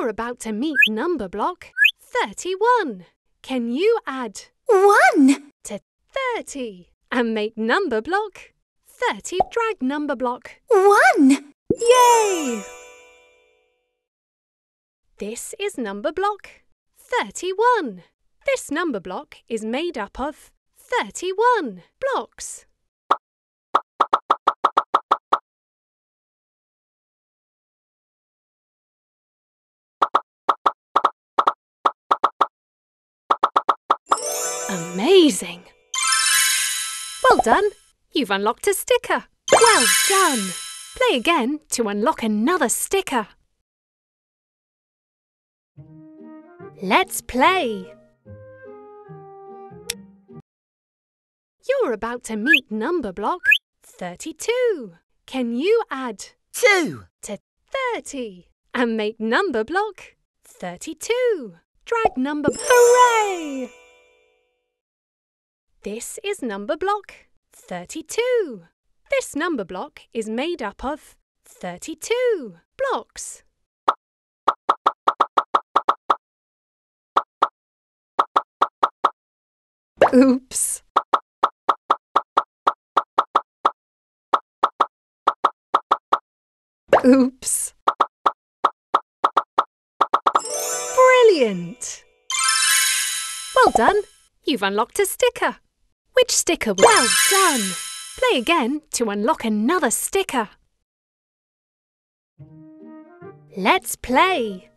You're about to meet number block 31. Can you add One, to 30 and make number block 30? Drag number block. one, Yay! This is number block 31. This number block is made up of 31 blocks. Amazing! Well done! You've unlocked a sticker. Well done! Play again to unlock another sticker. Let's play! You're about to meet number block 32. Can you add two, to 30 and make number block 32? Drag number. Hooray! This is number block 32. This number block is made up of 32 blocks. Oops. Oops. Brilliant! Well done! You've unlocked a sticker. Which sticker will... Well done! Play again to unlock another sticker. Let's play!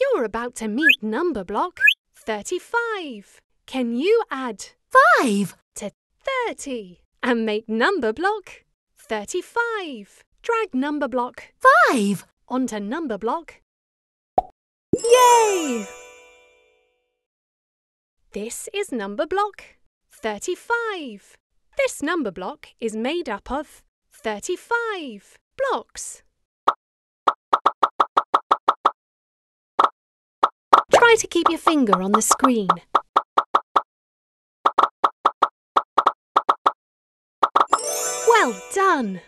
You're about to meet number block 35. Can you add five, to 30 and make number block 35? Drag number block five, onto number block. Yay! This is number block 35. This number block is made up of 35 blocks. Try to keep your finger on the screen. Well done!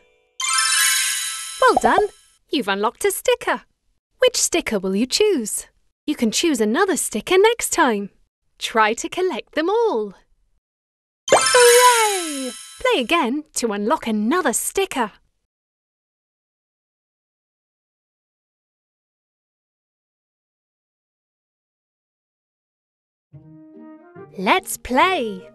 Well done! You've unlocked a sticker. Which sticker will you choose? You can choose another sticker next time. Try to collect them all. Hooray! Play again to unlock another sticker. Let's play!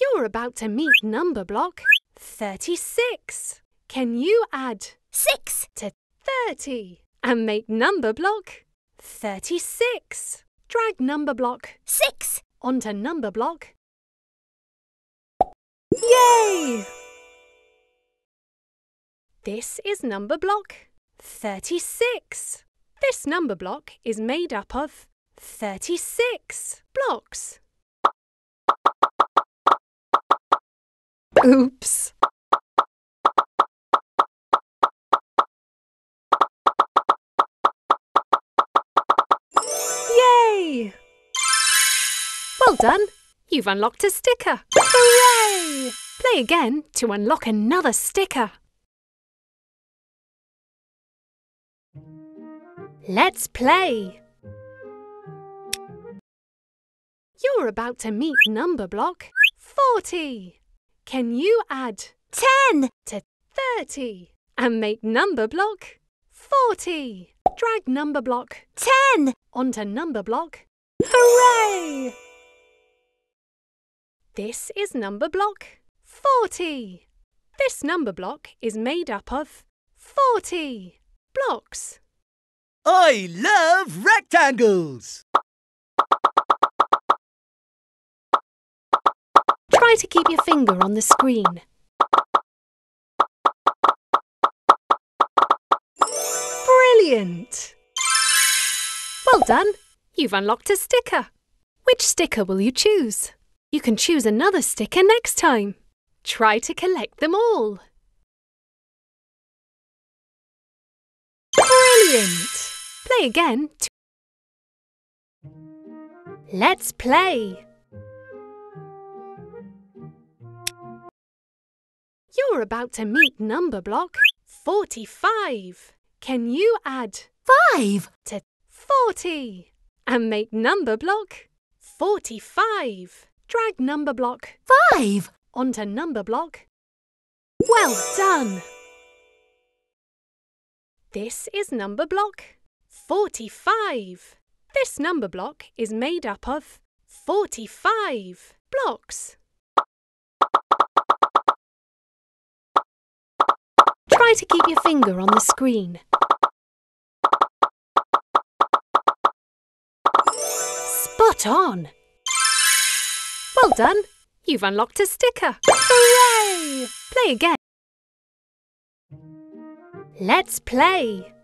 You're about to meet number block 36. Can you add six, to 30 and make number block 36? Drag number block six, onto number block. Yay! This is number block 36. This number block is made up of 36 blocks. Oops. Yay! Well done! You've unlocked a sticker. Hooray! Play again to unlock another sticker. Let's play! You're about to meet number block 40. Can you add ten, to 30 and make number block 40? Drag number block ten, onto number block. Hooray! This is number block 40. This number block is made up of 40 blocks. I love rectangles. Try to keep your finger on the screen. Brilliant! Well done! You've unlocked a sticker. Which sticker will you choose? You can choose another sticker next time. Try to collect them all. Brilliant! Play again. Let's play. You're about to meet number block 45. Can you add Five. to 40 and make number block 45? Drag number block Five. onto number block. Well done! This is number block 45. This number block is made up of 45 blocks. Try to keep your finger on the screen. Spot on! Well done! You've unlocked a sticker. Hooray! Play again. Let's play.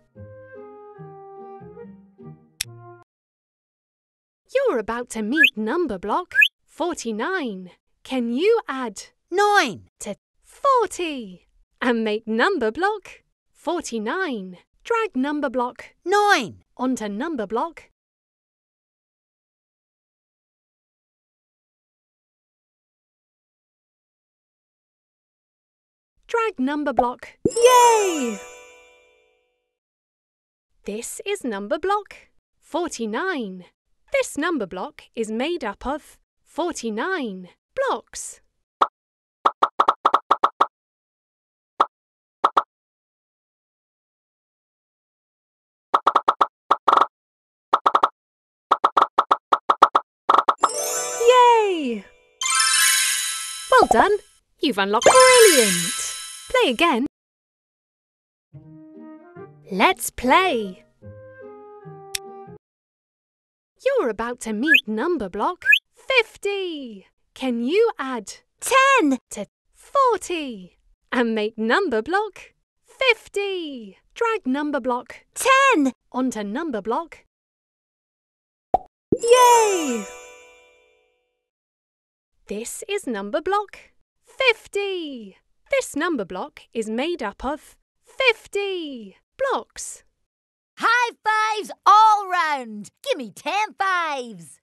You're about to meet number block 49. Can you add Nine. to 40 and make number block 49? Drag number block Nine. onto number block. Drag number block. Yay! This is number block 49. This number block is made up of 49 blocks. Well done! You've unlocked Brilliant! Play again. Let's play. You're about to meet number block 50. Can you add Ten. to 40 and make number block 50? Drag number block Ten. onto number block. Yay! This is number block 50. This number block is made up of 50 blocks. High fives all round. Give me ten fives.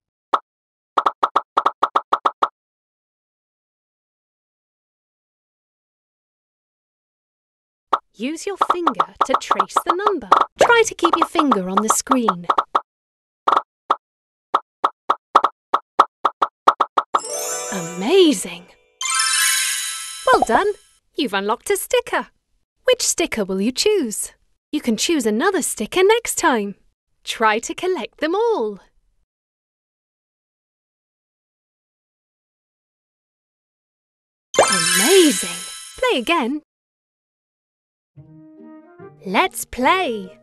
Use your finger to trace the number. Try to keep your finger on the screen. Amazing! Well done! You've unlocked a sticker. Which sticker will you choose? You can choose another sticker next time. Try to collect them all. Amazing! Play again. Let's play.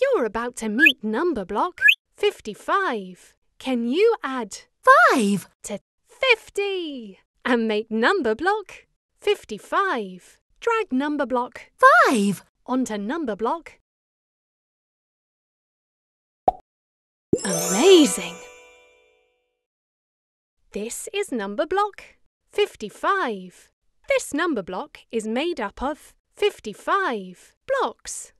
You're about to meet number block 55. Can you add Five. to 50 and make number block 55? Drag number block Five. onto number block. Amazing! This is number block 55. This number block is made up of 55 blocks.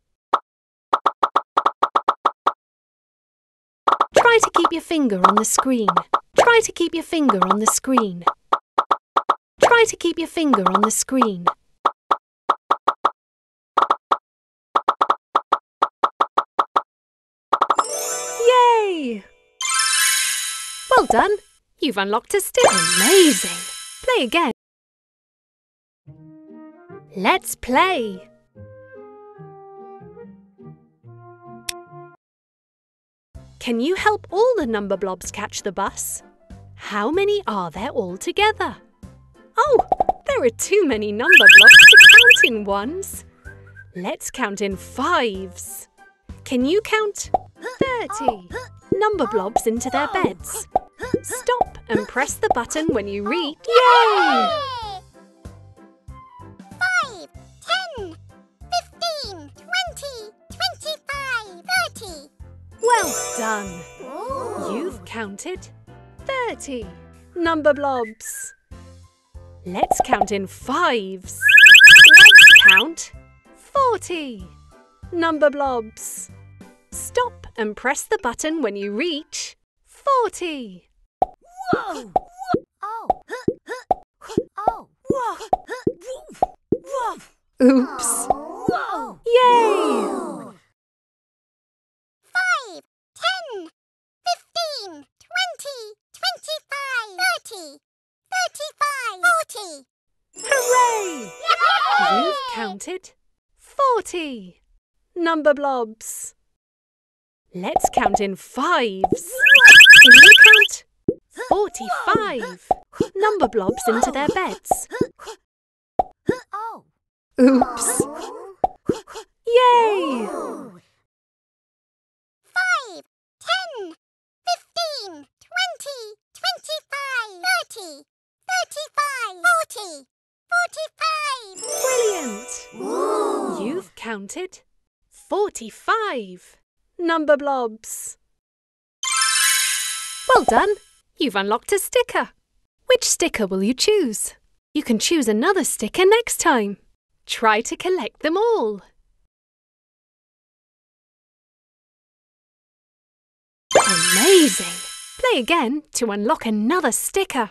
Try to keep your finger on the screen. Try to keep your finger on the screen. Try to keep your finger on the screen. Yay! Well done! You've unlocked a stick. Amazing! Play again. Let's play. Can you help all the number blobs catch the bus? How many are there altogether? Oh, there are too many number blobs to count in ones. Let's count in fives. Can you count 30 number blobs into their beds? Stop and press the button when you read Yay! Counted 30 number blobs. Let's count in fives. Let's count 40. Number blobs. Stop and press the button when you reach 40. Whoa! Oh! Oh! Oops. Whoa! Yay! Five, 25, 30, 35, 40. Hooray! You've counted 40 number blobs. Let's count in fives. Can you count 45 number blobs into their beds? Oh. Oops. Counted 45 number blobs. Well done! You've unlocked a sticker. Which sticker will you choose? You can choose another sticker next time. Try to collect them all. Amazing! Play again to unlock another sticker.